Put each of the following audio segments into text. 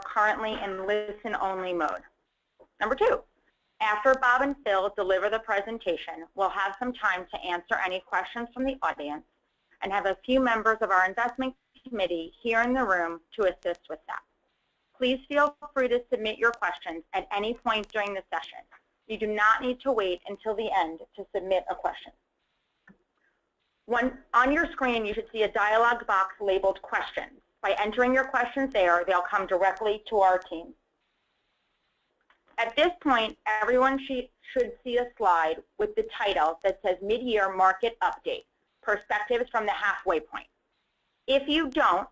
currently in listen-only mode. Number two, after Bob and Phil deliver the presentation, we'll have some time to answer any questions from the audience and have a few members of our investment committee here in the room to assist with that. Please feel free to submit your questions at any point during the session. You do not need to wait until the end to submit a question. When, on your screen, you should see a dialog box labeled questions. By entering your questions there, they'll come directly to our team. At this point, everyone should see a slide with the title that says Mid-Year Market Update, Perspectives from the Halfway Point. If you don't,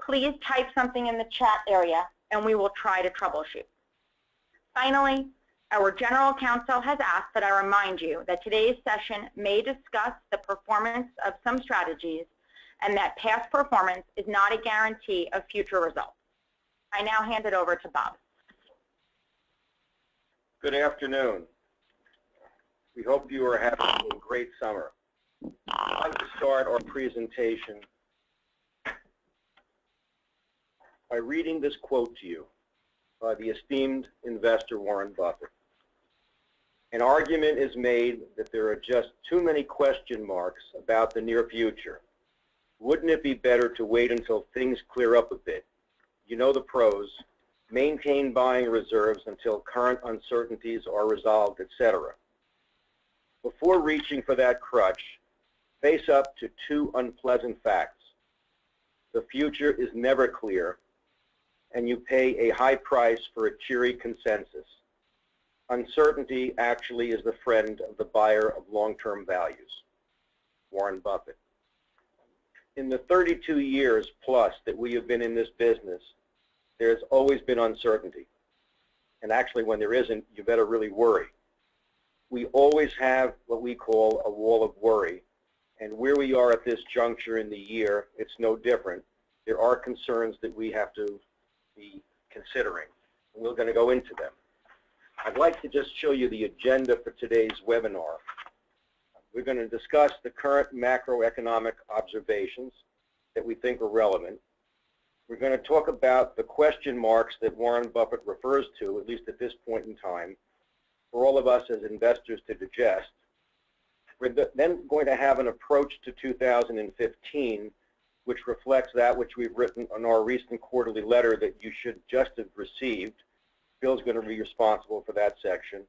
please type something in the chat area and we will try to troubleshoot. Finally, our general counsel has asked that I remind you that today's session may discuss the performance of some strategies and that past performance is not a guarantee of future results. I now hand it over to Bob. Good afternoon. We hope you are having a great summer. I'd like to start our presentation by reading this quote to you by the esteemed investor Warren Buffett. An argument is made that there are just too many question marks about the near future. Wouldn't it be better to wait until things clear up a bit? You know the pros, maintain buying reserves until current uncertainties are resolved, etc. Before reaching for that crutch, face up to two unpleasant facts. The future is never clear, and you pay a high price for a cheery consensus. Uncertainty actually is the friend of the buyer of long-term values. Warren Buffett. In the 32 years plus that we have been in this business, there's always been uncertainty. And actually, when there isn't, you better really worry. We always have what we call a wall of worry. And where we are at this juncture in the year, it's no different. There are concerns that we have to be considering. And we're going to go into them. I'd like to just show you the agenda for today's webinar. We're going to discuss the current macroeconomic observations that we think are relevant. We're going to talk about the question marks that Warren Buffett refers to, at least at this point in time, for all of us as investors to digest. We're then going to have an approach to 2015 which reflects that which we've written on our recent quarterly letter that you should just have received. Phil's going to be responsible for that section.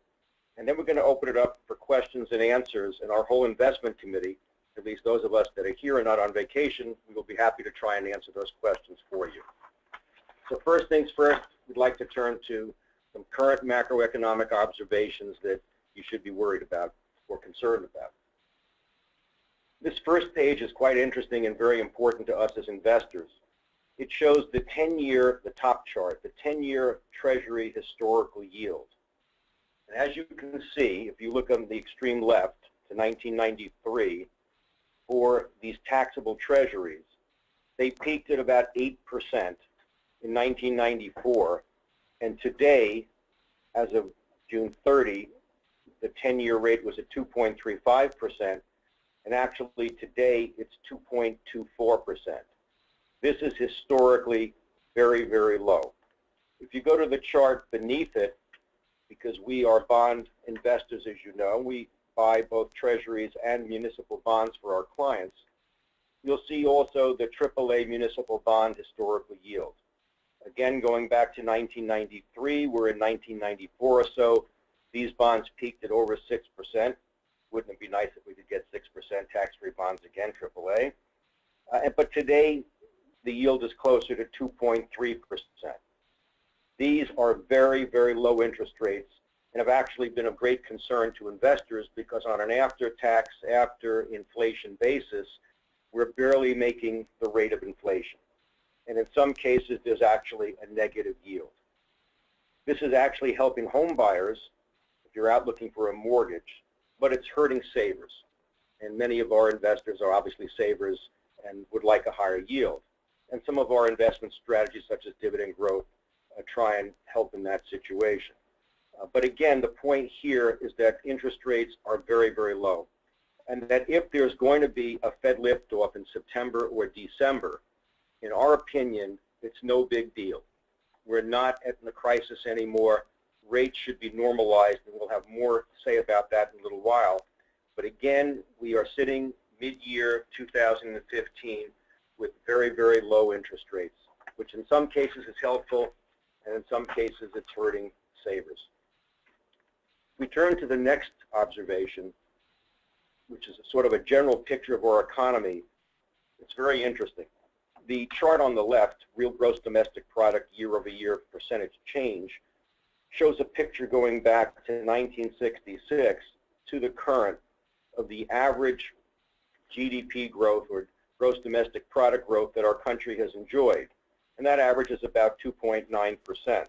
And then we're going to open it up for questions and answers, and our whole investment committee at least those of us that are here and not on vacation, we will be happy to try and answer those questions for you. So first things first, we'd like to turn to some current macroeconomic observations that you should be worried about or concerned about. This first page is quite interesting and very important to us as investors. It shows the 10-year, the top chart, the 10-year Treasury historical yield. As you can see, if you look on the extreme left to 1993, for these taxable treasuries. They peaked at about 8% in 1994, and today, as of June 30, the 10-year rate was at 2.35%, and actually today it's 2.24%. This is historically very, very low. If you go to the chart beneath it, because we are bond investors, as you know, we buy both treasuries and municipal bonds for our clients, you'll see also the AAA municipal bond historical yield. Again, going back to 1993, we're in 1994 or so, these bonds peaked at over 6%. Wouldn't it be nice if we could get 6% tax-free bonds again, AAA? Uh, but today, the yield is closer to 2.3%. These are very, very low interest rates and have actually been of great concern to investors because on an after-tax, after-inflation basis, we're barely making the rate of inflation. And in some cases, there's actually a negative yield. This is actually helping home buyers if you're out looking for a mortgage, but it's hurting savers. And many of our investors are obviously savers and would like a higher yield. And some of our investment strategies, such as dividend growth, try and help in that situation. Uh, but again, the point here is that interest rates are very, very low. And that if there's going to be a Fed liftoff in September or December, in our opinion, it's no big deal. We're not at the crisis anymore. Rates should be normalized, and we'll have more to say about that in a little while. But again, we are sitting mid-year 2015 with very, very low interest rates, which in some cases is helpful, and in some cases it's hurting savers. We turn to the next observation, which is a sort of a general picture of our economy. It's very interesting. The chart on the left, real gross domestic product year-over-year percentage change, shows a picture going back to 1966 to the current of the average GDP growth or gross domestic product growth that our country has enjoyed. And that average is about 2.9%.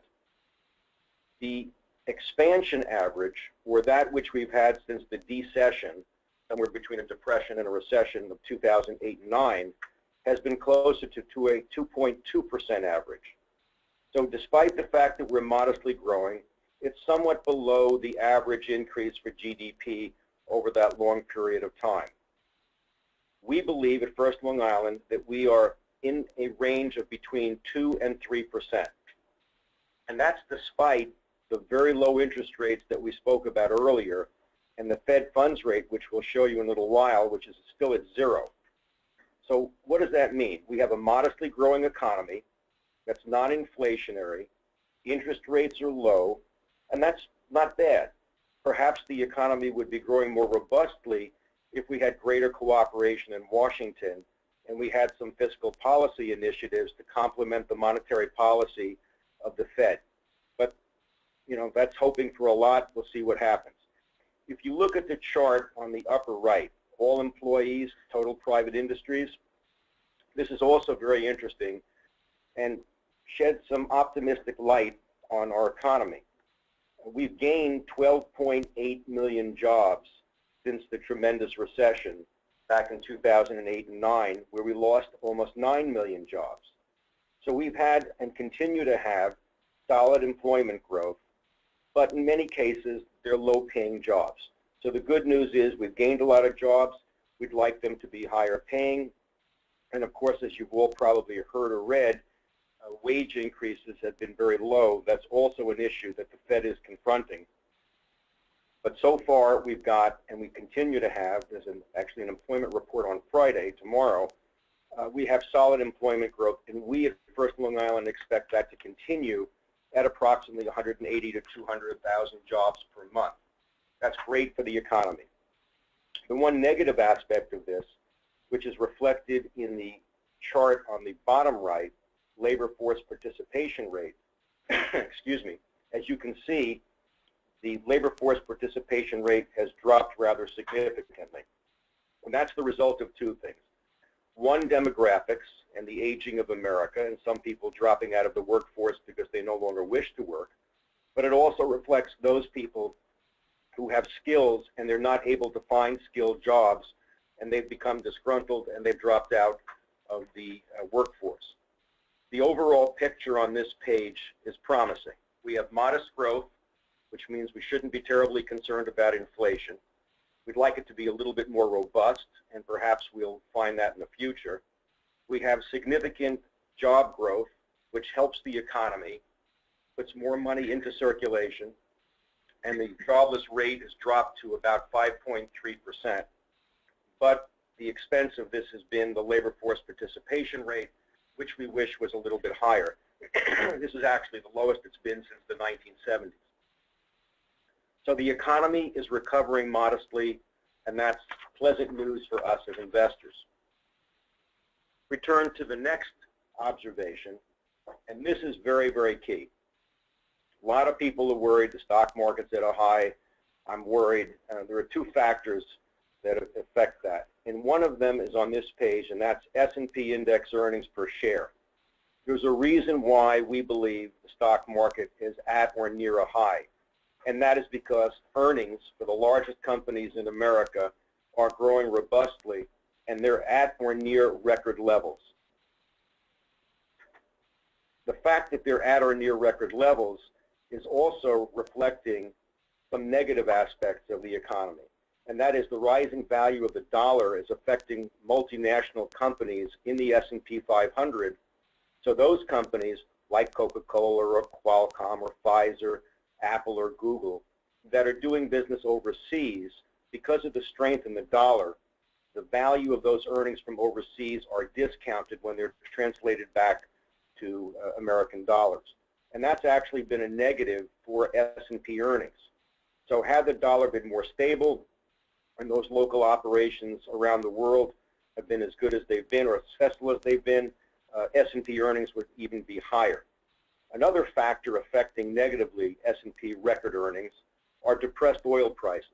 The expansion average, or that which we've had since the decession, somewhere between a depression and a recession of 2008 and 9, has been closer to, to a 2.2% average. So despite the fact that we're modestly growing, it's somewhat below the average increase for GDP over that long period of time. We believe at First Long Island that we are in a range of between 2 and 3 percent. And that's despite the very low interest rates that we spoke about earlier and the Fed funds rate, which we'll show you in a little while, which is still at zero. So what does that mean? We have a modestly growing economy that's non-inflationary, interest rates are low, and that's not bad. Perhaps the economy would be growing more robustly if we had greater cooperation in Washington and we had some fiscal policy initiatives to complement the monetary policy of the Fed. But, you know, that's hoping for a lot. We'll see what happens. If you look at the chart on the upper right, all employees, total private industries, this is also very interesting and sheds some optimistic light on our economy. We've gained 12.8 million jobs since the tremendous recession back in 2008 and 9, where we lost almost 9 million jobs. So we've had and continue to have solid employment growth, but in many cases, they're low-paying jobs. So the good news is we've gained a lot of jobs. We'd like them to be higher paying. And of course, as you've all probably heard or read, uh, wage increases have been very low. That's also an issue that the Fed is confronting. But so far, we've got, and we continue to have, there's an, actually an employment report on Friday, tomorrow, uh, we have solid employment growth, and we at First Long Island expect that to continue at approximately 180 to 200,000 jobs per month. That's great for the economy. The one negative aspect of this, which is reflected in the chart on the bottom right, labor force participation rate, excuse me, as you can see, the labor force participation rate has dropped rather significantly. And that's the result of two things. One, demographics and the aging of America and some people dropping out of the workforce because they no longer wish to work. But it also reflects those people who have skills and they're not able to find skilled jobs and they've become disgruntled and they've dropped out of the uh, workforce. The overall picture on this page is promising. We have modest growth which means we shouldn't be terribly concerned about inflation. We'd like it to be a little bit more robust, and perhaps we'll find that in the future. We have significant job growth, which helps the economy, puts more money into circulation, and the jobless rate has dropped to about 5.3%. But the expense of this has been the labor force participation rate, which we wish was a little bit higher. this is actually the lowest it's been since the 1970s. So the economy is recovering modestly, and that's pleasant news for us as investors. Return to the next observation, and this is very, very key. A lot of people are worried the stock market's at a high. I'm worried. Uh, there are two factors that affect that. And one of them is on this page, and that's S&P index earnings per share. There's a reason why we believe the stock market is at or near a high and that is because earnings for the largest companies in America are growing robustly, and they're at or near record levels. The fact that they're at or near record levels is also reflecting some negative aspects of the economy, and that is the rising value of the dollar is affecting multinational companies in the S&P 500. So those companies like Coca-Cola or Qualcomm or Pfizer, Apple or Google, that are doing business overseas, because of the strength in the dollar, the value of those earnings from overseas are discounted when they're translated back to uh, American dollars. And that's actually been a negative for S&P earnings. So had the dollar been more stable and those local operations around the world have been as good as they've been or as successful as they've been, uh, S&P earnings would even be higher. Another factor affecting negatively S&P record earnings are depressed oil prices.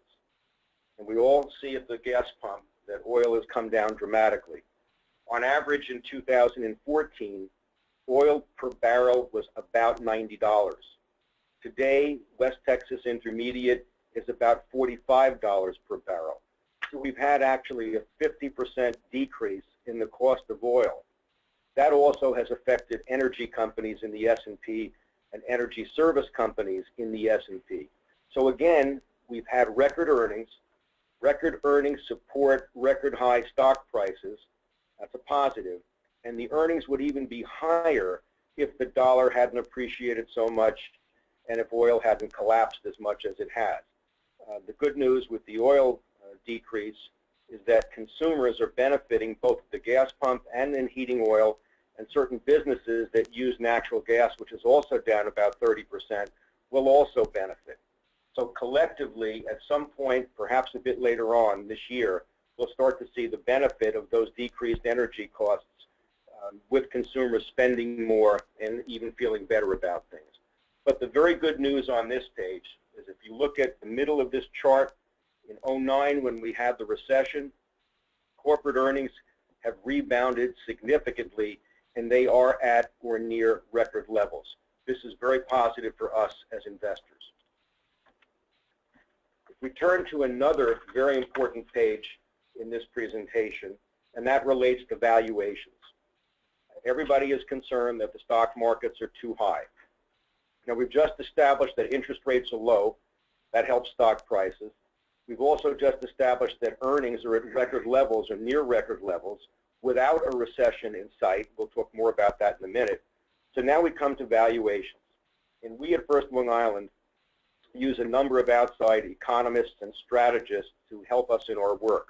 And we all see at the gas pump that oil has come down dramatically. On average in 2014, oil per barrel was about $90. Today, West Texas Intermediate is about $45 per barrel. So we've had actually a 50% decrease in the cost of oil. That also has affected energy companies in the S&P and energy service companies in the S&P. So again, we've had record earnings. Record earnings support record high stock prices. That's a positive. And the earnings would even be higher if the dollar hadn't appreciated so much and if oil hadn't collapsed as much as it has. Uh, the good news with the oil uh, decrease is that consumers are benefiting both the gas pump and in heating oil, and certain businesses that use natural gas, which is also down about 30%, will also benefit. So collectively, at some point, perhaps a bit later on this year, we'll start to see the benefit of those decreased energy costs um, with consumers spending more and even feeling better about things. But the very good news on this page is if you look at the middle of this chart, in 09 when we had the recession, corporate earnings have rebounded significantly and they are at or near record levels. This is very positive for us as investors. If we turn to another very important page in this presentation, and that relates to valuations. Everybody is concerned that the stock markets are too high. Now, we've just established that interest rates are low. That helps stock prices. We've also just established that earnings are at record levels or near record levels without a recession in sight. We'll talk more about that in a minute. So now we come to valuations. And we at First Long Island use a number of outside economists and strategists to help us in our work.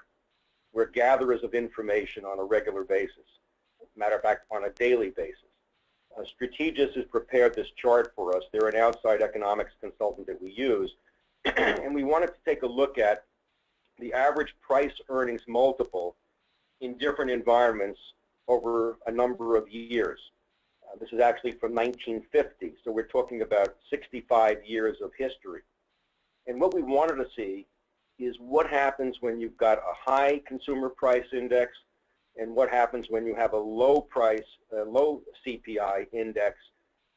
We're gatherers of information on a regular basis. Matter of fact, on a daily basis. Uh, Strategas has prepared this chart for us. They're an outside economics consultant that we use. and we wanted to take a look at the average price earnings multiple in different environments over a number of years. Uh, this is actually from 1950, so we're talking about 65 years of history. And what we wanted to see is what happens when you've got a high consumer price index and what happens when you have a low price, uh, low CPI index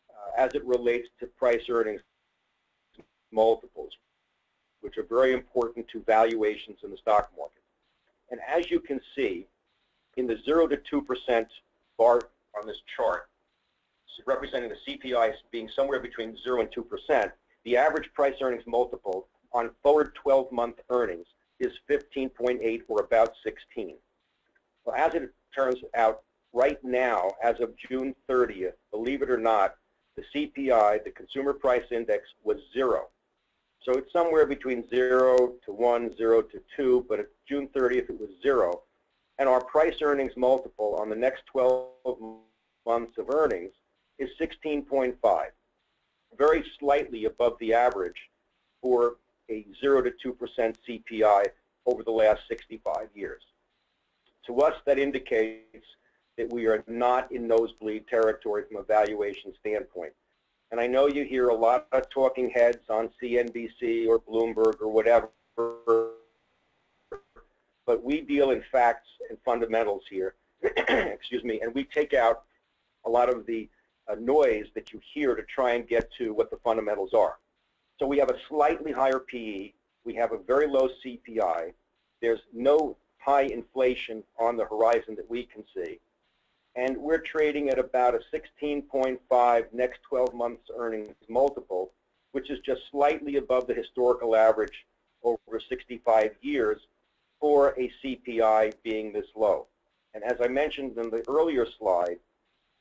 uh, as it relates to price earnings multiples, which are very important to valuations in the stock market. And as you can see, in the 0 to 2% bar on this chart, representing the CPI being somewhere between 0 and 2%, the average price earnings multiple on forward 12-month earnings is 15.8 or about 16. Well, as it turns out, right now, as of June 30th, believe it or not, the CPI, the Consumer Price Index, was zero. So it's somewhere between 0 to 1, 0 to 2, but at June 30th it was zero and our price earnings multiple on the next 12 months of earnings is 16.5, very slightly above the average for a 0 to 2% CPI over the last 65 years. To us, that indicates that we are not in nosebleed territory from a valuation standpoint. And I know you hear a lot of talking heads on CNBC or Bloomberg or whatever but we deal in facts and fundamentals here, excuse me, and we take out a lot of the uh, noise that you hear to try and get to what the fundamentals are. So we have a slightly higher PE, we have a very low CPI, there's no high inflation on the horizon that we can see, and we're trading at about a 16.5 next 12 months earnings multiple, which is just slightly above the historical average over 65 years, for a CPI being this low. And as I mentioned in the earlier slide,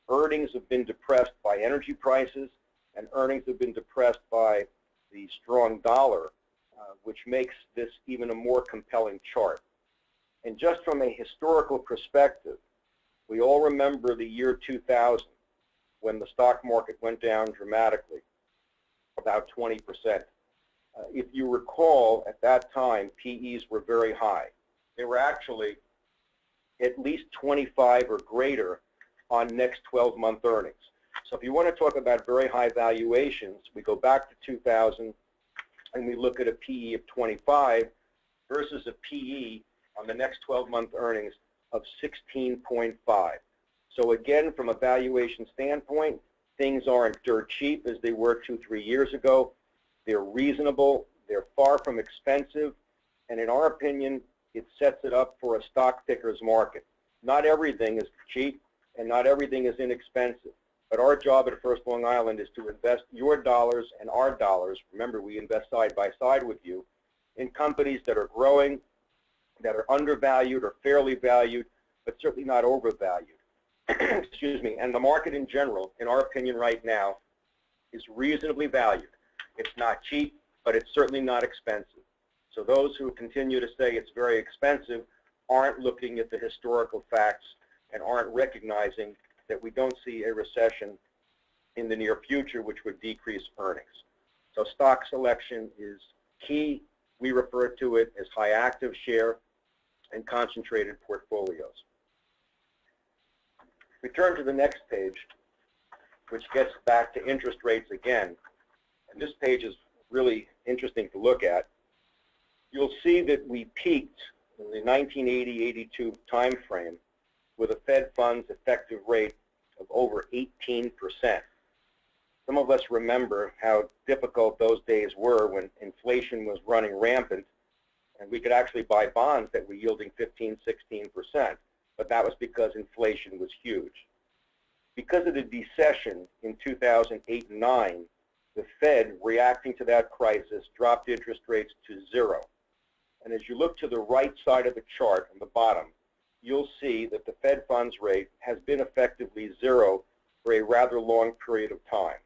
earnings have been depressed by energy prices, and earnings have been depressed by the strong dollar, uh, which makes this even a more compelling chart. And just from a historical perspective, we all remember the year 2000 when the stock market went down dramatically, about 20%. Uh, if you recall, at that time, PEs were very high. They were actually at least 25 or greater on next 12-month earnings. So if you want to talk about very high valuations, we go back to 2000 and we look at a PE of 25 versus a PE on the next 12-month earnings of 16.5. So again, from a valuation standpoint, things aren't dirt cheap as they were two, three years ago. They're reasonable. They're far from expensive. And in our opinion, it sets it up for a stock picker's market. Not everything is cheap and not everything is inexpensive. But our job at First Long Island is to invest your dollars and our dollars, remember we invest side by side with you, in companies that are growing, that are undervalued or fairly valued, but certainly not overvalued. Excuse me. And the market in general, in our opinion right now, is reasonably valued. It's not cheap, but it's certainly not expensive. So those who continue to say it's very expensive aren't looking at the historical facts and aren't recognizing that we don't see a recession in the near future, which would decrease earnings. So stock selection is key. We refer to it as high active share and concentrated portfolios. We turn to the next page, which gets back to interest rates again. And this page is really interesting to look at. You'll see that we peaked in the 1980-82 time frame with a Fed funds effective rate of over 18%. Some of us remember how difficult those days were when inflation was running rampant and we could actually buy bonds that were yielding 15, 16%, but that was because inflation was huge. Because of the recession in 2008 and 9, the Fed, reacting to that crisis, dropped interest rates to zero. And as you look to the right side of the chart on the bottom, you'll see that the Fed funds rate has been effectively zero for a rather long period of time.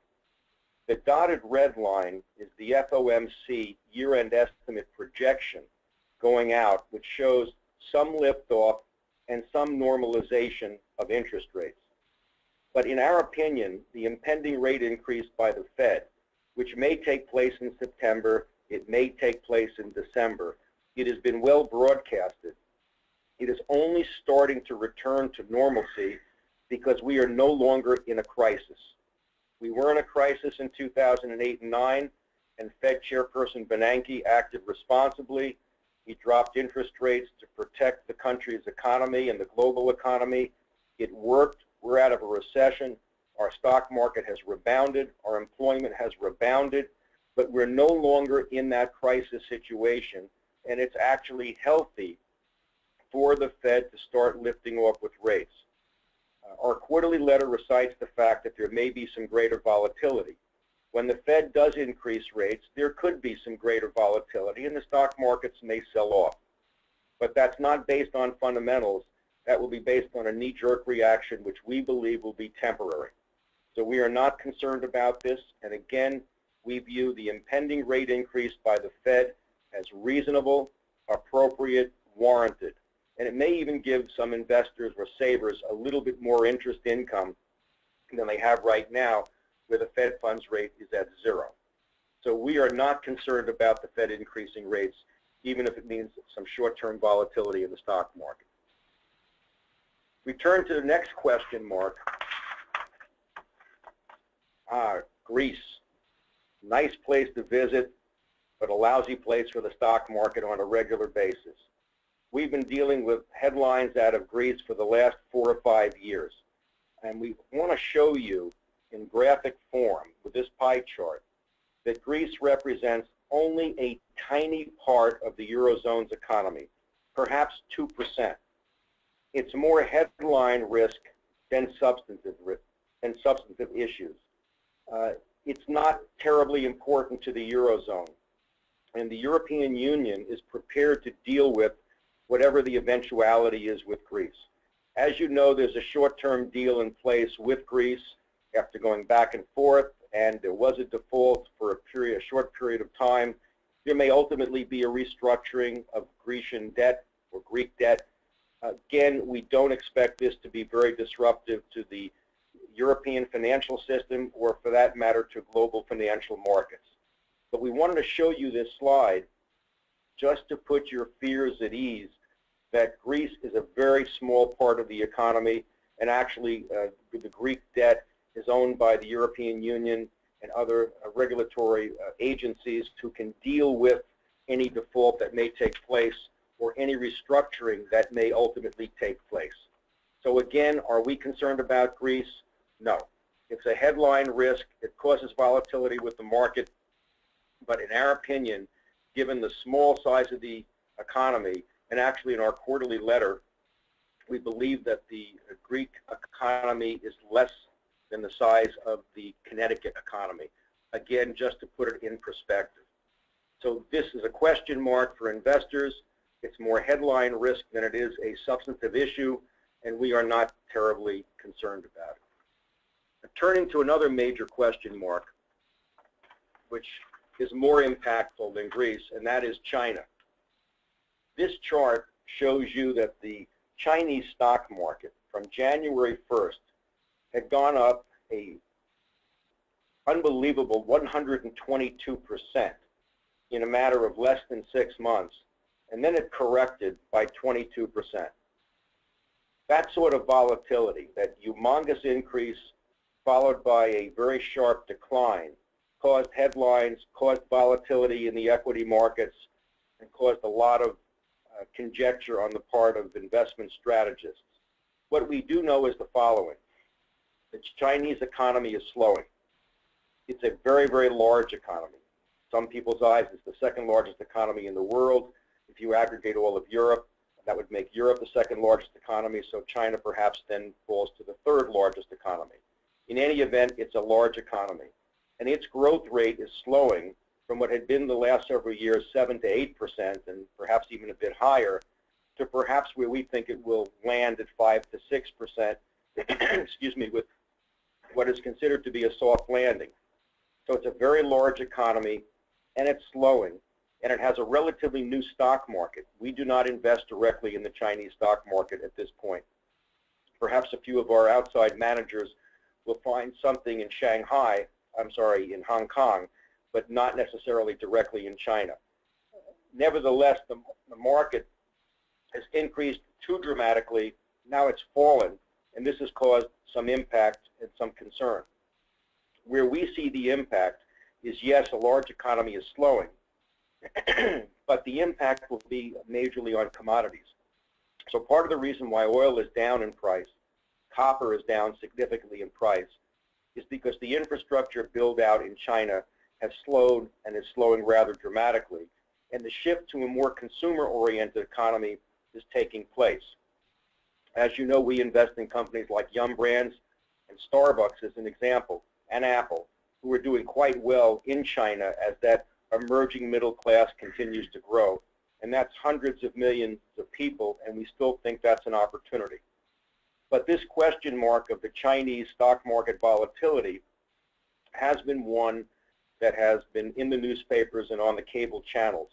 The dotted red line is the FOMC year-end estimate projection going out, which shows some liftoff and some normalization of interest rates. But in our opinion, the impending rate increase by the Fed, which may take place in September, it may take place in December, it has been well broadcasted it is only starting to return to normalcy because we are no longer in a crisis. We were in a crisis in 2008 and 9, and Fed Chairperson Bernanke acted responsibly. He dropped interest rates to protect the country's economy and the global economy. It worked. We're out of a recession. Our stock market has rebounded. Our employment has rebounded. But we're no longer in that crisis situation, and it's actually healthy for the Fed to start lifting off with rates. Uh, our quarterly letter recites the fact that there may be some greater volatility. When the Fed does increase rates, there could be some greater volatility and the stock markets may sell off. But that's not based on fundamentals. That will be based on a knee-jerk reaction, which we believe will be temporary. So we are not concerned about this. And again, we view the impending rate increase by the Fed as reasonable, appropriate, warranted and it may even give some investors or savers a little bit more interest income than they have right now where the Fed funds rate is at zero. So we are not concerned about the Fed increasing rates, even if it means some short-term volatility in the stock market. We turn to the next question mark. Ah, Greece. Nice place to visit, but a lousy place for the stock market on a regular basis. We've been dealing with headlines out of Greece for the last four or five years. And we want to show you in graphic form with this pie chart that Greece represents only a tiny part of the Eurozone's economy, perhaps 2%. It's more headline risk than substantive risk and substantive issues. Uh, it's not terribly important to the Eurozone. And the European Union is prepared to deal with whatever the eventuality is with Greece. As you know, there's a short-term deal in place with Greece after going back and forth, and there was a default for a period, a short period of time. There may ultimately be a restructuring of Grecian debt or Greek debt. Again, we don't expect this to be very disruptive to the European financial system or for that matter to global financial markets. But we wanted to show you this slide just to put your fears at ease that Greece is a very small part of the economy and actually uh, the Greek debt is owned by the European Union and other uh, regulatory uh, agencies who can deal with any default that may take place or any restructuring that may ultimately take place. So again, are we concerned about Greece? No. It's a headline risk. It causes volatility with the market. But in our opinion, given the small size of the economy, and actually in our quarterly letter, we believe that the Greek economy is less than the size of the Connecticut economy. Again, just to put it in perspective. So this is a question mark for investors. It's more headline risk than it is a substantive issue, and we are not terribly concerned about it. Turning to another major question mark, which is more impactful than Greece, and that is China. This chart shows you that the Chinese stock market from January 1st had gone up a unbelievable 122% in a matter of less than six months, and then it corrected by 22%. That sort of volatility, that humongous increase followed by a very sharp decline, caused headlines, caused volatility in the equity markets, and caused a lot of uh, conjecture on the part of investment strategists. What we do know is the following. The Chinese economy is slowing. It's a very, very large economy. Some people's eyes, it's the second largest economy in the world. If you aggregate all of Europe, that would make Europe the second largest economy, so China perhaps then falls to the third largest economy. In any event, it's a large economy. And its growth rate is slowing from what had been the last several years, 7 to 8 percent, and perhaps even a bit higher, to perhaps where we think it will land at 5 to 6 percent, excuse me, with what is considered to be a soft landing. So it's a very large economy, and it's slowing, and it has a relatively new stock market. We do not invest directly in the Chinese stock market at this point. Perhaps a few of our outside managers will find something in Shanghai, I'm sorry, in Hong Kong, but not necessarily directly in China. Nevertheless, the, the market has increased too dramatically. Now it's fallen, and this has caused some impact and some concern. Where we see the impact is, yes, a large economy is slowing, but the impact will be majorly on commodities. So part of the reason why oil is down in price, copper is down significantly in price, is because the infrastructure build out in China has slowed and is slowing rather dramatically. And the shift to a more consumer-oriented economy is taking place. As you know, we invest in companies like Yum Brands and Starbucks as an example, and Apple, who are doing quite well in China as that emerging middle class continues to grow. And that's hundreds of millions of people, and we still think that's an opportunity. But this question mark of the Chinese stock market volatility has been one that has been in the newspapers and on the cable channels.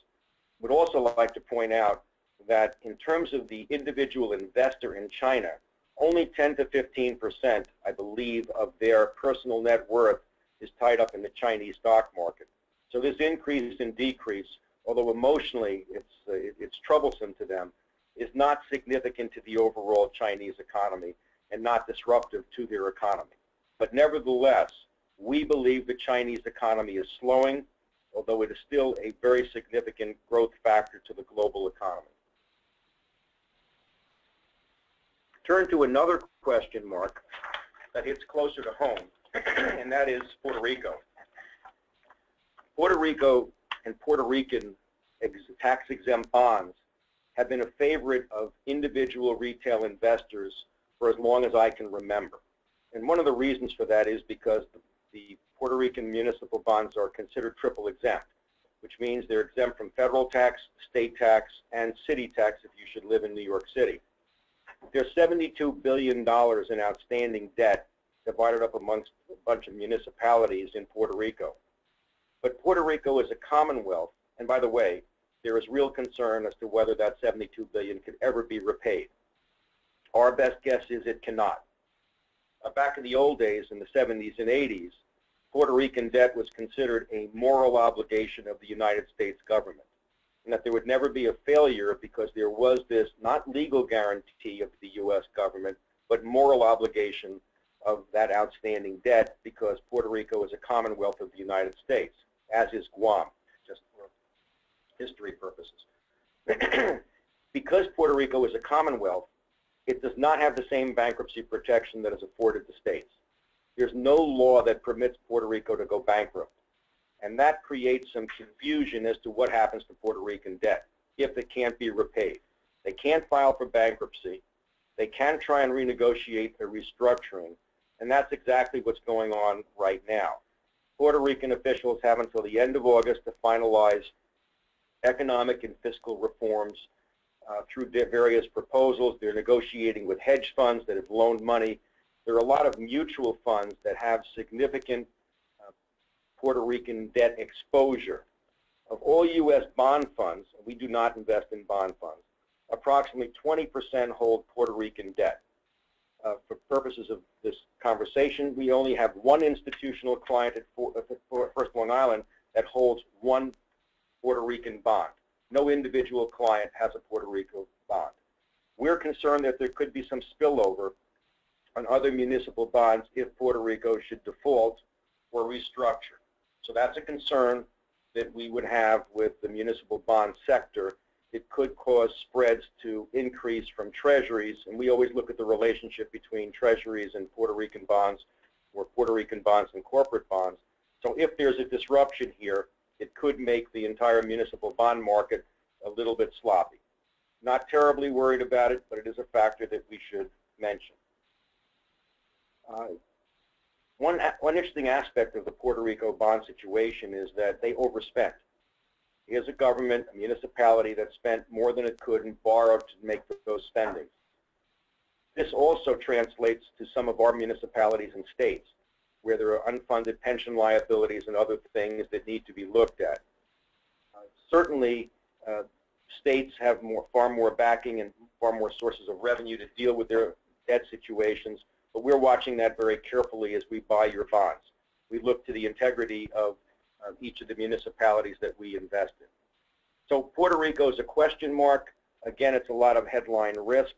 Would also like to point out that in terms of the individual investor in China, only 10 to 15 percent, I believe, of their personal net worth is tied up in the Chinese stock market. So this increase and decrease, although emotionally it's, uh, it's troublesome to them, is not significant to the overall Chinese economy and not disruptive to their economy. But nevertheless, we believe the Chinese economy is slowing, although it is still a very significant growth factor to the global economy. Turn to another question mark that hits closer to home, and that is Puerto Rico. Puerto Rico and Puerto Rican tax-exempt bonds have been a favorite of individual retail investors for as long as I can remember. And one of the reasons for that is because the the Puerto Rican municipal bonds are considered triple exempt, which means they're exempt from federal tax, state tax, and city tax if you should live in New York City. There's $72 billion in outstanding debt divided up amongst a bunch of municipalities in Puerto Rico. But Puerto Rico is a commonwealth, and by the way, there is real concern as to whether that 72 billion could ever be repaid. Our best guess is it cannot. Uh, back in the old days, in the 70s and 80s, Puerto Rican debt was considered a moral obligation of the United States government, and that there would never be a failure because there was this not legal guarantee of the U.S. government, but moral obligation of that outstanding debt because Puerto Rico is a commonwealth of the United States, as is Guam, just for history purposes. because Puerto Rico is a commonwealth, it does not have the same bankruptcy protection that is afforded to states. There's no law that permits Puerto Rico to go bankrupt. And that creates some confusion as to what happens to Puerto Rican debt if it can't be repaid. They can't file for bankruptcy. They can try and renegotiate a restructuring. And that's exactly what's going on right now. Puerto Rican officials have until the end of August to finalize economic and fiscal reforms uh, through various proposals. They're negotiating with hedge funds that have loaned money. There are a lot of mutual funds that have significant Puerto Rican debt exposure. Of all U.S. bond funds, we do not invest in bond funds, approximately 20% hold Puerto Rican debt. Uh, for purposes of this conversation, we only have one institutional client at, for, at First Long Island that holds one Puerto Rican bond. No individual client has a Puerto Rico bond. We're concerned that there could be some spillover on other municipal bonds if Puerto Rico should default or restructure. So that's a concern that we would have with the municipal bond sector. It could cause spreads to increase from treasuries, and we always look at the relationship between treasuries and Puerto Rican bonds or Puerto Rican bonds and corporate bonds. So if there's a disruption here, it could make the entire municipal bond market a little bit sloppy. Not terribly worried about it, but it is a factor that we should mention. Uh, one, one interesting aspect of the Puerto Rico bond situation is that they overspent. Here's a government, a municipality that spent more than it could and borrowed to make those spendings. This also translates to some of our municipalities and states where there are unfunded pension liabilities and other things that need to be looked at. Uh, certainly, uh, states have more, far more backing and far more sources of revenue to deal with their debt situations, but we're watching that very carefully as we buy your bonds. We look to the integrity of uh, each of the municipalities that we invest in. So Puerto Rico is a question mark. Again, it's a lot of headline risk.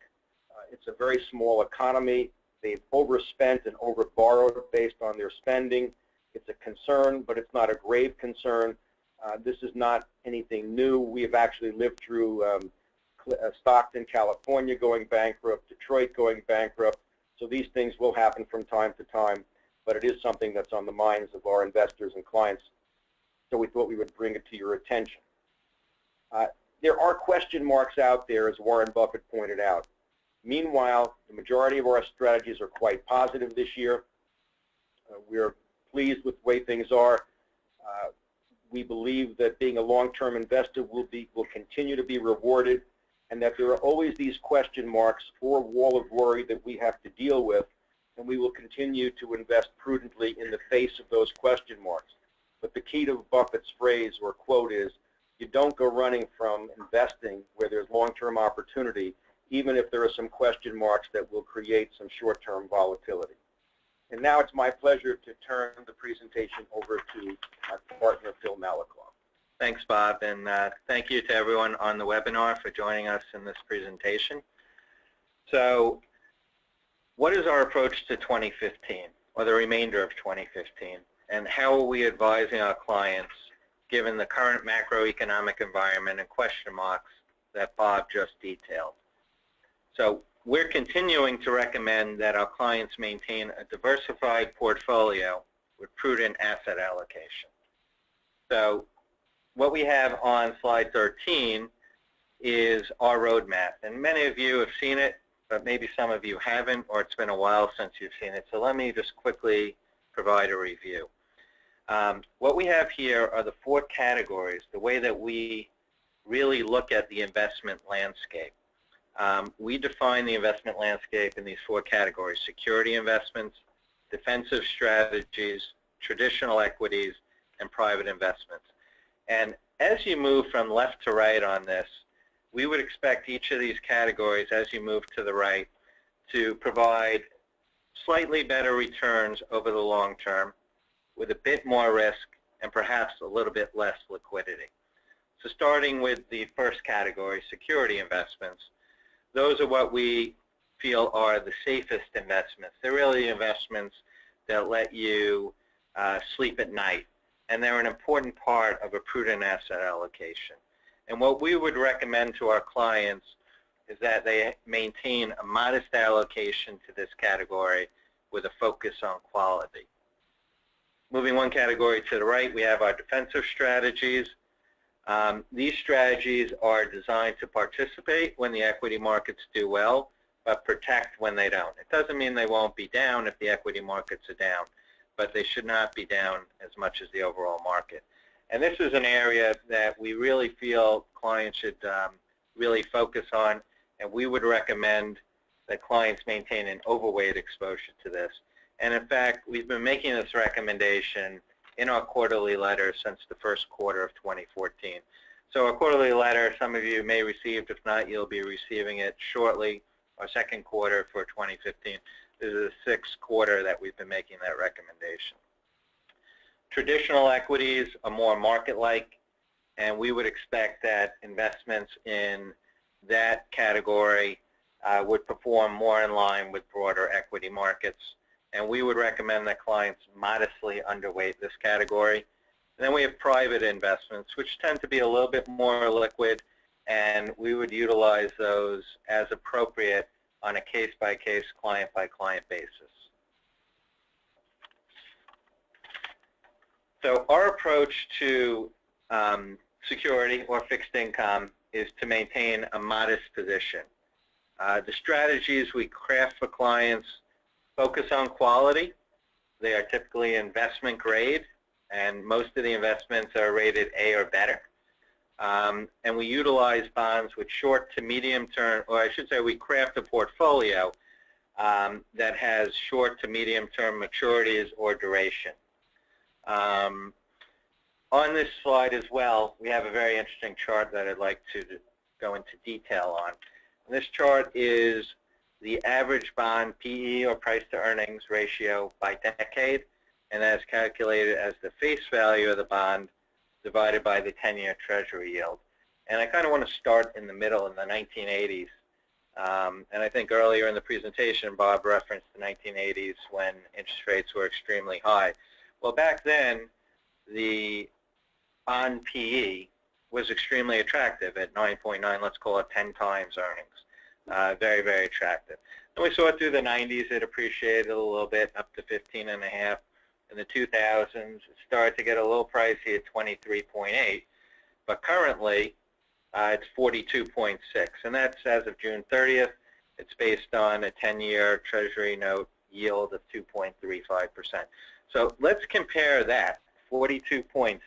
Uh, it's a very small economy. They've overspent and overborrowed based on their spending. It's a concern, but it's not a grave concern. Uh, this is not anything new. We have actually lived through um, uh, Stockton, California going bankrupt, Detroit going bankrupt, so these things will happen from time to time, but it is something that's on the minds of our investors and clients. So we thought we would bring it to your attention. Uh, there are question marks out there, as Warren Buffett pointed out. Meanwhile, the majority of our strategies are quite positive this year. Uh, we're pleased with the way things are. Uh, we believe that being a long-term investor will be will continue to be rewarded and that there are always these question marks or wall of worry that we have to deal with, and we will continue to invest prudently in the face of those question marks. But the key to Buffett's phrase or quote is, you don't go running from investing where there's long-term opportunity, even if there are some question marks that will create some short-term volatility. And now it's my pleasure to turn the presentation over to my partner, Phil Malakoff. Thanks, Bob, and uh, thank you to everyone on the webinar for joining us in this presentation. So what is our approach to 2015, or the remainder of 2015, and how are we advising our clients given the current macroeconomic environment and question marks that Bob just detailed? So we're continuing to recommend that our clients maintain a diversified portfolio with prudent asset allocation. So what we have on slide 13 is our roadmap. And many of you have seen it, but maybe some of you haven't, or it's been a while since you've seen it. So let me just quickly provide a review. Um, what we have here are the four categories, the way that we really look at the investment landscape. Um, we define the investment landscape in these four categories, security investments, defensive strategies, traditional equities, and private investments. And as you move from left to right on this, we would expect each of these categories, as you move to the right, to provide slightly better returns over the long term with a bit more risk and perhaps a little bit less liquidity. So starting with the first category, security investments, those are what we feel are the safest investments. They're really investments that let you uh, sleep at night, and they're an important part of a prudent asset allocation. And what we would recommend to our clients is that they maintain a modest allocation to this category with a focus on quality. Moving one category to the right, we have our defensive strategies. Um, these strategies are designed to participate when the equity markets do well, but protect when they don't. It doesn't mean they won't be down if the equity markets are down, but they should not be down as much as the overall market. And this is an area that we really feel clients should um, really focus on, and we would recommend that clients maintain an overweight exposure to this. And in fact, we've been making this recommendation in our quarterly letter since the first quarter of 2014. So our quarterly letter, some of you may receive, if not, you'll be receiving it shortly, our second quarter for 2015. This is the sixth quarter that we've been making that recommendation. Traditional equities are more market-like, and we would expect that investments in that category uh, would perform more in line with broader equity markets and we would recommend that clients modestly underweight this category. And then we have private investments, which tend to be a little bit more liquid, and we would utilize those as appropriate on a case-by-case, client-by-client basis. So our approach to um, security or fixed income is to maintain a modest position. Uh, the strategies we craft for clients focus on quality. They are typically investment grade, and most of the investments are rated A or better. Um, and we utilize bonds with short to medium term, or I should say we craft a portfolio um, that has short to medium term maturities or duration. Um, on this slide as well, we have a very interesting chart that I'd like to go into detail on. And this chart is the average bond PE or price to earnings ratio by decade, and that is calculated as the face value of the bond divided by the 10-year treasury yield. And I kind of want to start in the middle in the 1980s. Um, and I think earlier in the presentation, Bob referenced the 1980s when interest rates were extremely high. Well, back then, the bond PE was extremely attractive at 9.9, let's call it 10 times earnings. Uh, very, very attractive. And we saw it through the 90s. It appreciated a little bit, up to 15 and a half. In the 2000s, it started to get a little pricey at 23.8. But currently, uh, it's 42.6. And that's as of June 30th. It's based on a 10-year Treasury note yield of 2.35%. So let's compare that, 42.6,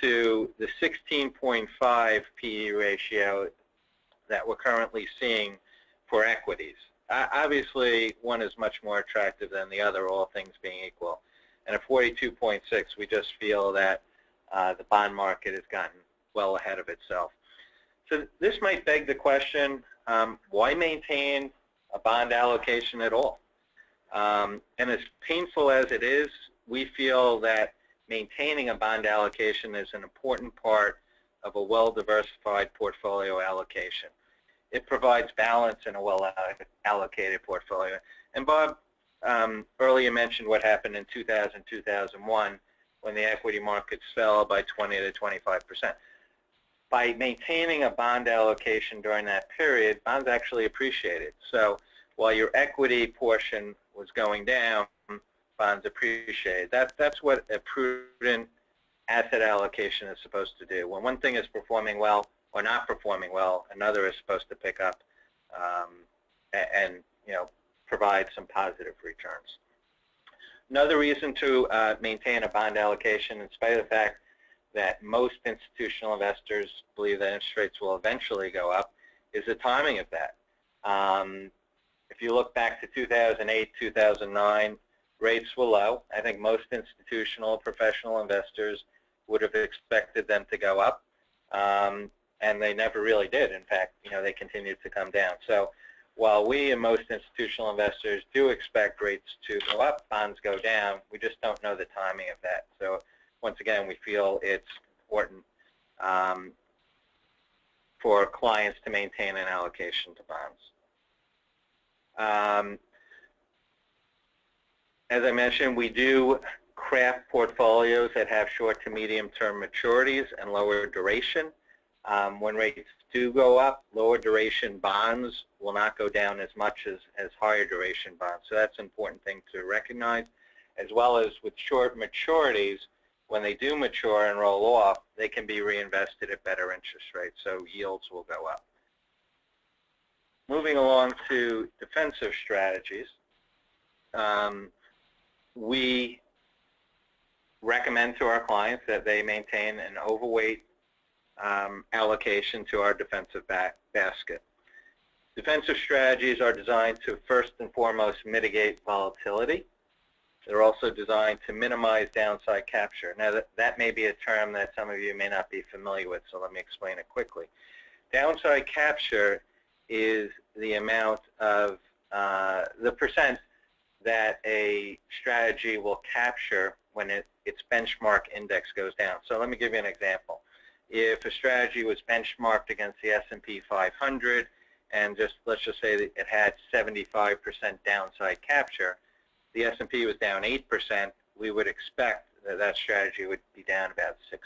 to the 16.5 PE ratio that we're currently seeing for equities. Obviously, one is much more attractive than the other, all things being equal. And at 42.6, we just feel that uh, the bond market has gotten well ahead of itself. So this might beg the question, um, why maintain a bond allocation at all? Um, and as painful as it is, we feel that maintaining a bond allocation is an important part of a well-diversified portfolio allocation. It provides balance in a well-allocated portfolio. And Bob um, earlier mentioned what happened in 2000, 2001 when the equity markets fell by 20 to 25 percent. By maintaining a bond allocation during that period, bonds actually appreciated. So while your equity portion was going down, bonds appreciated. That, that's what a prudent asset allocation is supposed to do. When one thing is performing well or not performing well, another is supposed to pick up um, and, you know, provide some positive returns. Another reason to uh, maintain a bond allocation, in spite of the fact that most institutional investors believe that interest rates will eventually go up, is the timing of that. Um, if you look back to 2008, 2009, rates were low. I think most institutional professional investors would have expected them to go up, um, and they never really did. In fact, you know, they continued to come down. So while we and most institutional investors do expect rates to go up, bonds go down, we just don't know the timing of that. So once again, we feel it's important um, for clients to maintain an allocation to bonds. Um, as I mentioned, we do craft portfolios that have short to medium term maturities and lower duration. Um, when rates do go up, lower duration bonds will not go down as much as, as higher duration bonds. So that's an important thing to recognize. As well as with short maturities, when they do mature and roll off, they can be reinvested at better interest rates, so yields will go up. Moving along to defensive strategies, um, we recommend to our clients that they maintain an overweight um, allocation to our defensive basket. Defensive strategies are designed to first and foremost mitigate volatility. They're also designed to minimize downside capture. Now that, that may be a term that some of you may not be familiar with, so let me explain it quickly. Downside capture is the amount of uh, the percent that a strategy will capture when it, its benchmark index goes down. So let me give you an example. If a strategy was benchmarked against the S&P 500 and just let's just say that it had 75% downside capture, the S&P was down 8%, we would expect that that strategy would be down about 6%.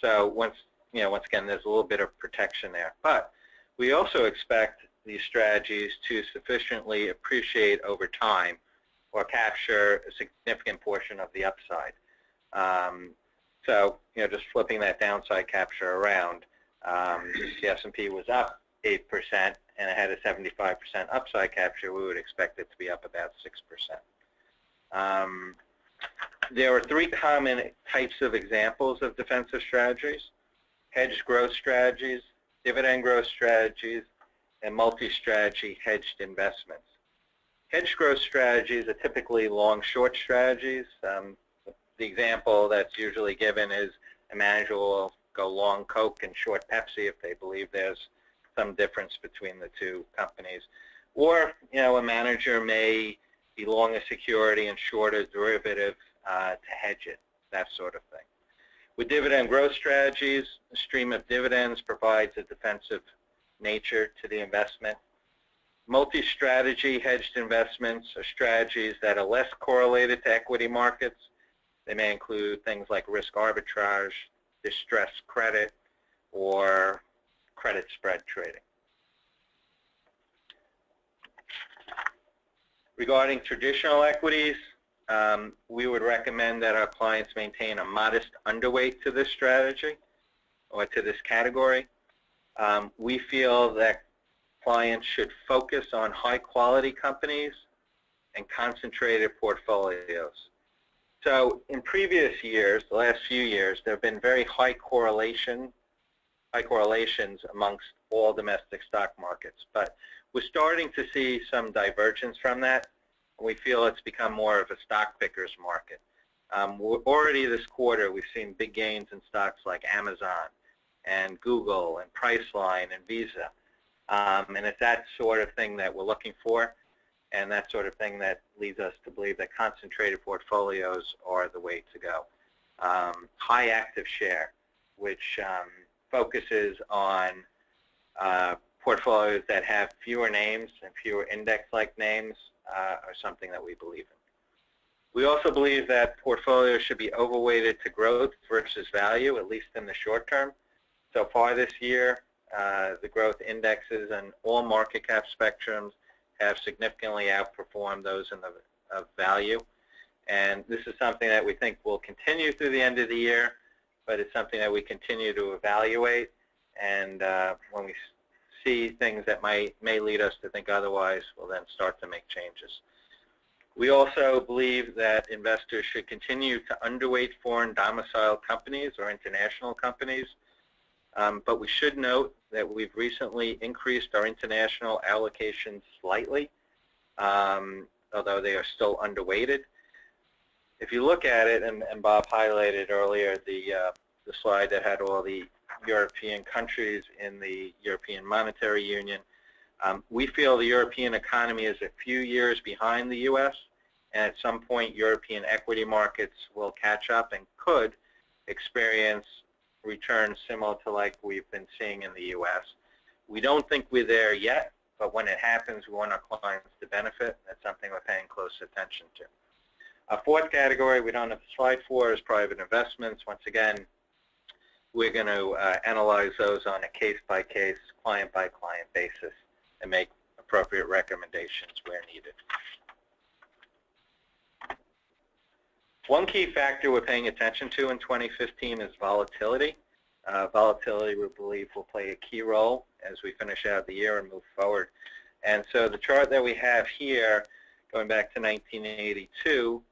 So once, you know, once again, there's a little bit of protection there. But we also expect these strategies to sufficiently appreciate over time or capture a significant portion of the upside. Um, so, you know, just flipping that downside capture around, um, the S&P was up 8% and it had a 75% upside capture, we would expect it to be up about 6%. Um, there are three common types of examples of defensive strategies, hedged growth strategies, dividend growth strategies, and multi-strategy hedged investments. Hedged growth strategies are typically long-short strategies. Um, the example that's usually given is a manager will go long Coke and short Pepsi if they believe there's some difference between the two companies. Or, you know, a manager may be long a security and short a derivative uh, to hedge it, that sort of thing. With dividend growth strategies, a stream of dividends provides a defensive nature to the investment. Multi-strategy hedged investments are strategies that are less correlated to equity markets. They may include things like risk arbitrage, distressed credit, or credit spread trading. Regarding traditional equities, um, we would recommend that our clients maintain a modest underweight to this strategy or to this category. Um, we feel that clients should focus on high quality companies and concentrated portfolios. So in previous years, the last few years, there have been very high correlation, high correlations amongst all domestic stock markets. But we're starting to see some divergence from that we feel it's become more of a stock picker's market. Um, already this quarter, we've seen big gains in stocks like Amazon and Google and Priceline and Visa. Um, and it's that sort of thing that we're looking for and that sort of thing that leads us to believe that concentrated portfolios are the way to go. Um, high active share, which um, focuses on uh, portfolios that have fewer names and fewer index-like names uh, are something that we believe in. We also believe that portfolios should be overweighted to growth versus value, at least in the short term. So far this year, uh, the growth indexes and all market cap spectrums have significantly outperformed those in the of value. And this is something that we think will continue through the end of the year, but it's something that we continue to evaluate. And uh, when we see things that might may lead us to think otherwise, we'll then start to make changes. We also believe that investors should continue to underweight foreign domiciled companies or international companies. Um, but we should note that we've recently increased our international allocations slightly, um, although they are still underweighted. If you look at it, and, and Bob highlighted earlier the, uh, the slide that had all the European countries in the European Monetary Union, um, we feel the European economy is a few years behind the U.S., and at some point European equity markets will catch up and could experience returns similar to like we've been seeing in the U.S. We don't think we're there yet, but when it happens, we want our clients to benefit. That's something we're paying close attention to. A fourth category we don't have the slide for is private investments. Once again, we're going to uh, analyze those on a case-by-case, client-by-client basis and make appropriate recommendations where needed. One key factor we're paying attention to in 2015 is volatility. Uh, volatility, we believe, will play a key role as we finish out the year and move forward. And so the chart that we have here, going back to 1982,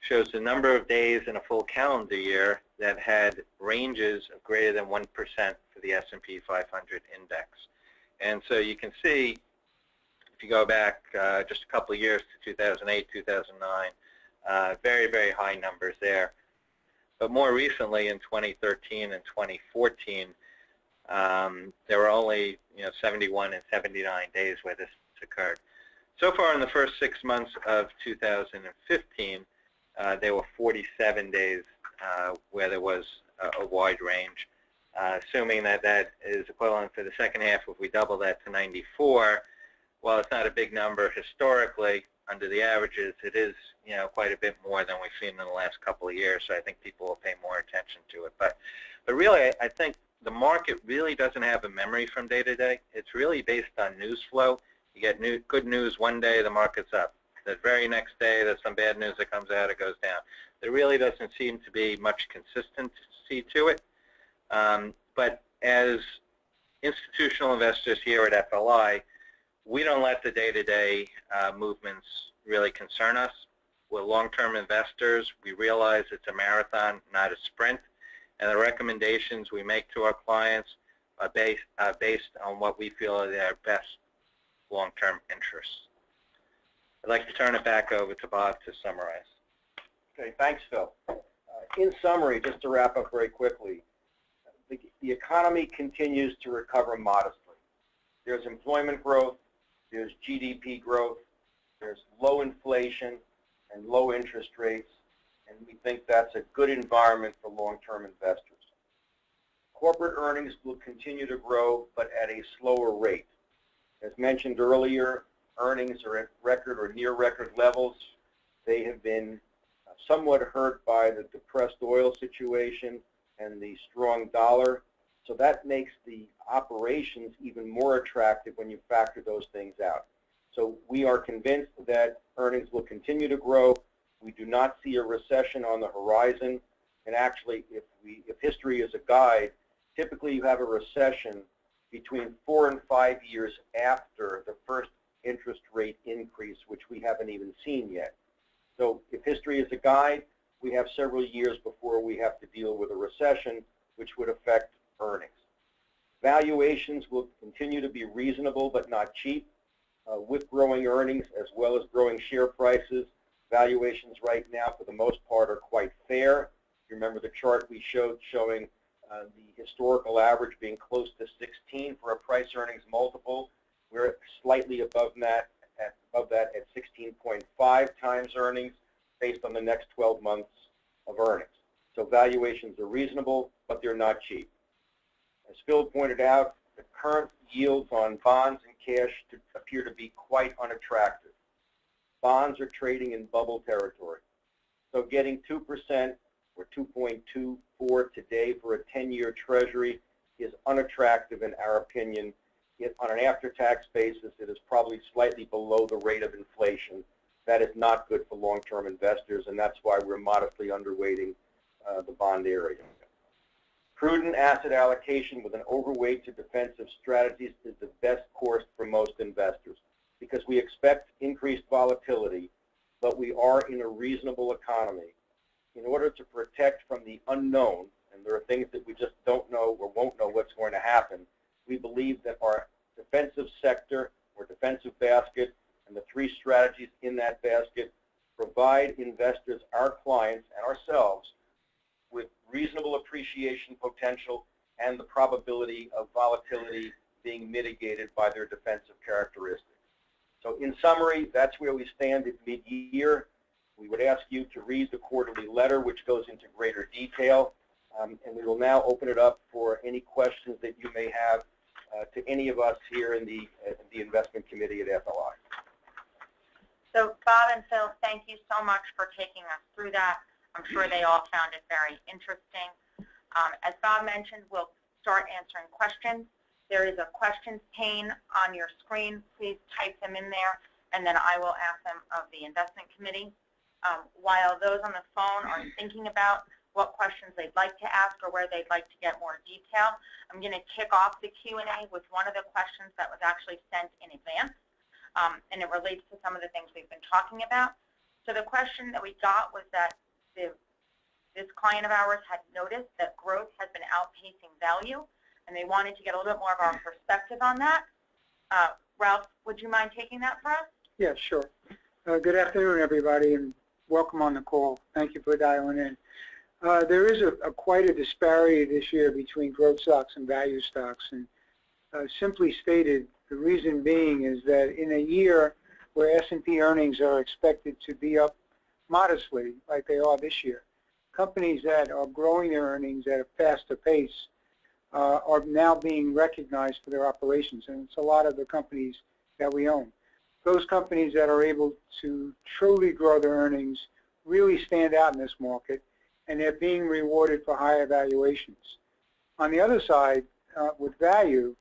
shows the number of days in a full calendar year that had ranges of greater than 1% for the S&P 500 index. And so you can see, if you go back uh, just a couple of years to 2008, 2009, uh, very, very high numbers there. But more recently, in 2013 and 2014, um, there were only you know 71 and 79 days where this occurred. So far in the first six months of 2015, uh, there were 47 days uh, where there was a, a wide range. Uh, assuming that that is equivalent for the second half, if we double that to 94, while it's not a big number historically, under the averages, it is you know quite a bit more than we've seen in the last couple of years. So I think people will pay more attention to it. But but really, I think the market really doesn't have a memory from day to day. It's really based on news flow. You get new, good news one day, the market's up. The very next day, there's some bad news that comes out, it goes down. There really doesn't seem to be much consistency to it. Um, but as institutional investors here at FLI, we don't let the day-to-day -day, uh, movements really concern us. We're long-term investors. We realize it's a marathon, not a sprint. And the recommendations we make to our clients are based, based on what we feel are their best long-term interests. I'd like to turn it back over to Bob to summarize. Okay, thanks, Phil. Uh, in summary, just to wrap up very quickly, the, the economy continues to recover modestly. There's employment growth, there's GDP growth, there's low inflation and low interest rates, and we think that's a good environment for long-term investors. Corporate earnings will continue to grow, but at a slower rate. As mentioned earlier, earnings are at record or near record levels. They have been uh, somewhat hurt by the depressed oil situation and the strong dollar. So that makes the operations even more attractive when you factor those things out. So we are convinced that earnings will continue to grow. We do not see a recession on the horizon. And actually, if, we, if history is a guide, typically you have a recession between four and five years after the first interest rate increase, which we haven't even seen yet. So if history is a guide, we have several years before we have to deal with a recession, which would affect earnings. Valuations will continue to be reasonable but not cheap. Uh, with growing earnings as well as growing share prices, valuations right now for the most part are quite fair. You remember the chart we showed showing uh, the historical average being close to 16 for a price earnings multiple. We're slightly above that at, above that at 16.5 times earnings based on the next 12 months of earnings. So valuations are reasonable, but they're not cheap. As Phil pointed out, the current yields on bonds and cash to appear to be quite unattractive. Bonds are trading in bubble territory. So getting 2% or 2.24 today for a 10-year treasury is unattractive in our opinion it, on an after-tax basis, it is probably slightly below the rate of inflation. That is not good for long-term investors, and that's why we're modestly underweighting uh, the bond area. Prudent asset allocation with an overweight to defensive strategies is the best course for most investors because we expect increased volatility, but we are in a reasonable economy. In order to protect from the unknown, and there are things that we just don't know or won't know what's going to happen, we believe that our defensive sector or defensive basket and the three strategies in that basket provide investors, our clients, and ourselves with reasonable appreciation potential and the probability of volatility being mitigated by their defensive characteristics. So in summary, that's where we stand at mid-year. We would ask you to read the quarterly letter, which goes into greater detail. Um, and we will now open it up for any questions that you may have uh, to any of us here in the, uh, the investment committee at FLI. So Bob and Phil, thank you so much for taking us through that. I'm sure they all found it very interesting. Um, as Bob mentioned, we'll start answering questions. There is a questions pane on your screen. Please type them in there, and then I will ask them of the investment committee. Um, while those on the phone are thinking about what questions they'd like to ask or where they'd like to get more detail. I'm going to kick off the Q&A with one of the questions that was actually sent in advance, um, and it relates to some of the things we've been talking about. So the question that we got was that the, this client of ours had noticed that growth has been outpacing value, and they wanted to get a little bit more of our perspective on that. Uh, Ralph, would you mind taking that for us? Yeah, sure. Uh, good afternoon, everybody, and welcome on the call. Thank you for dialing in. Uh, there is a, a, quite a disparity this year between growth stocks and value stocks. And uh, simply stated, the reason being is that in a year where S&P earnings are expected to be up modestly, like they are this year, companies that are growing their earnings at a faster pace uh, are now being recognized for their operations. And it's a lot of the companies that we own. Those companies that are able to truly grow their earnings really stand out in this market and they're being rewarded for higher valuations. On the other side, uh, with value,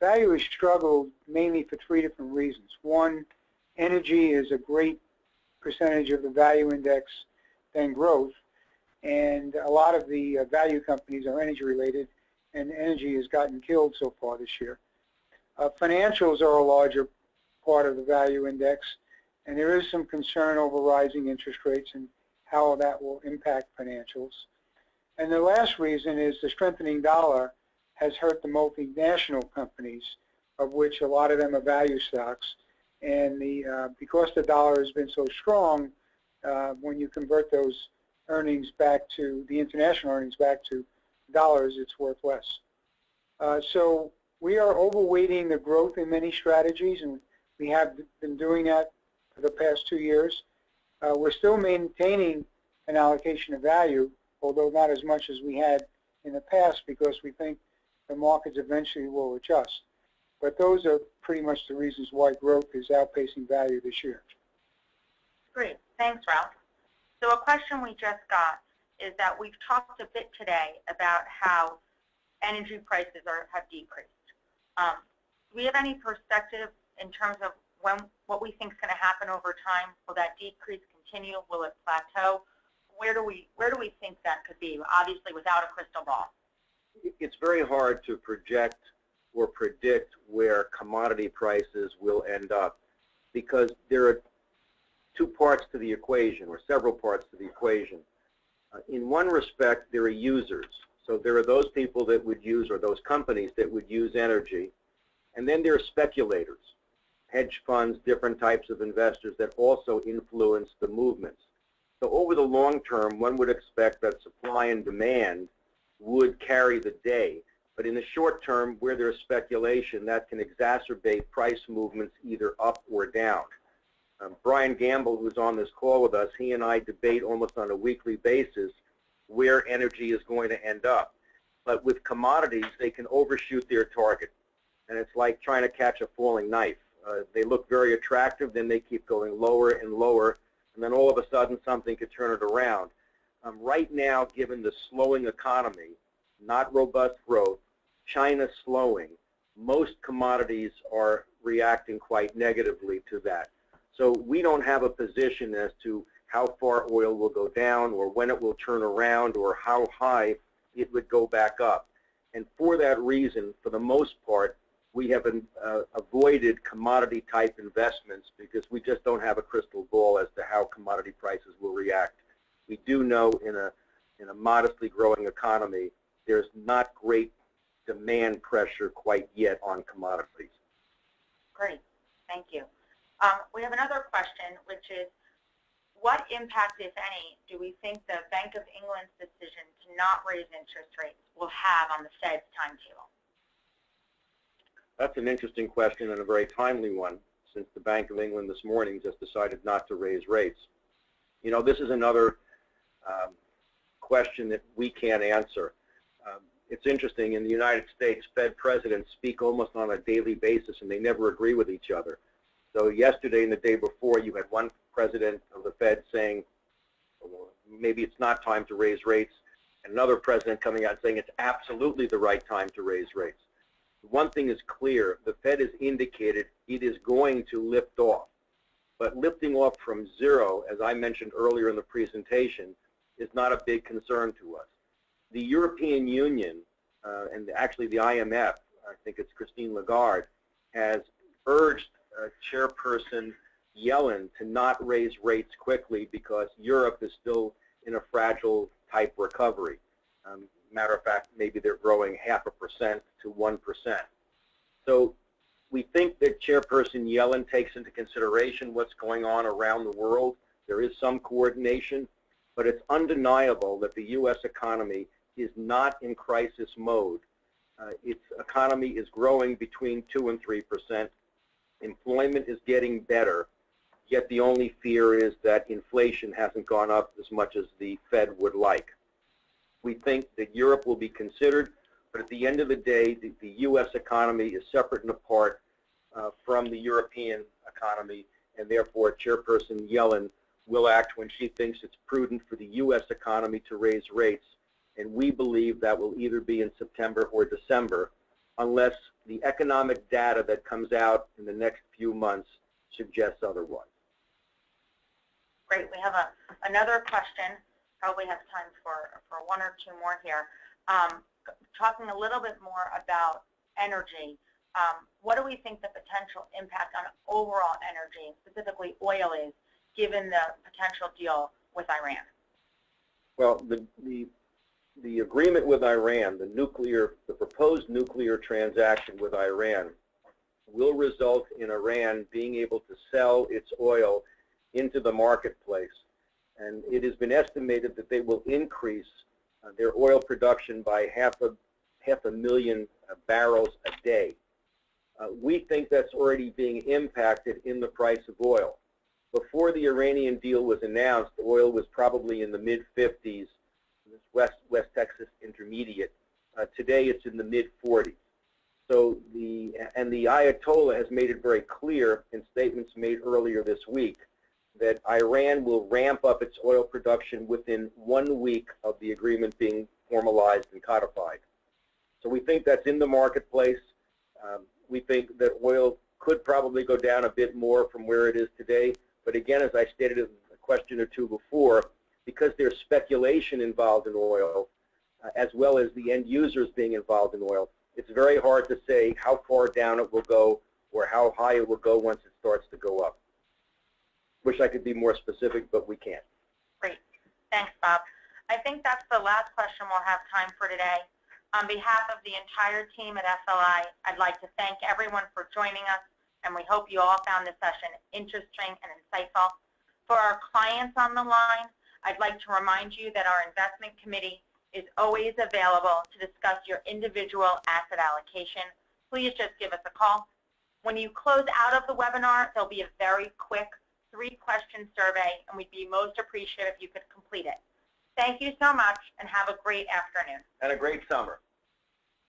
value has struggled mainly for three different reasons. One, energy is a great percentage of the value index than growth, and a lot of the uh, value companies are energy related, and energy has gotten killed so far this year. Uh, financials are a larger part of the value index, and there is some concern over rising interest rates and how that will impact financials. And the last reason is the strengthening dollar has hurt the multinational companies, of which a lot of them are value stocks. And the uh, because the dollar has been so strong, uh, when you convert those earnings back to the international earnings back to dollars, it's worth less. Uh, so we are overweighting the growth in many strategies, and we have been doing that for the past two years. Uh, we're still maintaining an allocation of value, although not as much as we had in the past because we think the markets eventually will adjust. But those are pretty much the reasons why growth is outpacing value this year. Great. Thanks, Ralph. So a question we just got is that we've talked a bit today about how energy prices are, have decreased. Um, do we have any perspective in terms of when what we think is going to happen over time? Will that decrease continue? Will it plateau? Where do we where do we think that could be? Obviously, without a crystal ball. It's very hard to project or predict where commodity prices will end up because there are two parts to the equation or several parts to the equation. Uh, in one respect, there are users. So there are those people that would use or those companies that would use energy. And then there are speculators hedge funds, different types of investors that also influence the movements. So over the long term, one would expect that supply and demand would carry the day. But in the short term, where there's speculation, that can exacerbate price movements either up or down. Um, Brian Gamble, who's on this call with us, he and I debate almost on a weekly basis where energy is going to end up. But with commodities, they can overshoot their target. And it's like trying to catch a falling knife. Uh, they look very attractive, then they keep going lower and lower, and then all of a sudden something could turn it around. Um, right now, given the slowing economy, not robust growth, China slowing, most commodities are reacting quite negatively to that. So we don't have a position as to how far oil will go down or when it will turn around or how high it would go back up. And for that reason, for the most part, we have uh, avoided commodity type investments because we just don't have a crystal ball as to how commodity prices will react. We do know in a, in a modestly growing economy there's not great demand pressure quite yet on commodities. Great, thank you. Um, we have another question, which is, what impact, if any, do we think the Bank of England's decision to not raise interest rates will have on the Fed's timetable? That's an interesting question and a very timely one, since the Bank of England this morning just decided not to raise rates. You know, this is another um, question that we can't answer. Um, it's interesting, in the United States, Fed presidents speak almost on a daily basis, and they never agree with each other. So yesterday and the day before, you had one president of the Fed saying, well, maybe it's not time to raise rates, and another president coming out saying it's absolutely the right time to raise rates. One thing is clear, the Fed has indicated it is going to lift off. But lifting off from zero, as I mentioned earlier in the presentation, is not a big concern to us. The European Union, uh, and actually the IMF, I think it's Christine Lagarde, has urged uh, Chairperson Yellen to not raise rates quickly because Europe is still in a fragile type recovery. Um, matter of fact, maybe they're growing half a percent to 1%. So we think that Chairperson Yellen takes into consideration what's going on around the world. There is some coordination, but it's undeniable that the U.S. economy is not in crisis mode. Uh, its economy is growing between 2 and 3 percent. Employment is getting better, yet the only fear is that inflation hasn't gone up as much as the Fed would like. We think that Europe will be considered, but at the end of the day, the, the U.S. economy is separate and apart uh, from the European economy, and therefore Chairperson Yellen will act when she thinks it's prudent for the U.S. economy to raise rates, and we believe that will either be in September or December, unless the economic data that comes out in the next few months suggests otherwise. Great, we have a, another question, probably have time for, for one or two more here. Um, talking a little bit more about energy, um, what do we think the potential impact on overall energy, specifically oil is, given the potential deal with Iran? Well, the, the, the agreement with Iran, the nuclear, the proposed nuclear transaction with Iran will result in Iran being able to sell its oil into the marketplace. And it has been estimated that they will increase uh, their oil production by half a, half a million uh, barrels a day. Uh, we think that's already being impacted in the price of oil. Before the Iranian deal was announced, oil was probably in the mid-50s, West, West Texas Intermediate. Uh, today it's in the mid-40s. So the, and the Ayatollah has made it very clear in statements made earlier this week that Iran will ramp up its oil production within one week of the agreement being formalized and codified. So we think that's in the marketplace. Um, we think that oil could probably go down a bit more from where it is today. But again, as I stated in a question or two before, because there's speculation involved in oil, uh, as well as the end users being involved in oil, it's very hard to say how far down it will go or how high it will go once it starts to go up. Wish I could be more specific, but we can't. Great. Thanks, Bob. I think that's the last question we'll have time for today. On behalf of the entire team at FLI, I'd like to thank everyone for joining us, and we hope you all found this session interesting and insightful. For our clients on the line, I'd like to remind you that our investment committee is always available to discuss your individual asset allocation. Please just give us a call. When you close out of the webinar, there'll be a very quick three-question survey, and we'd be most appreciative if you could complete it. Thank you so much, and have a great afternoon. And a great summer.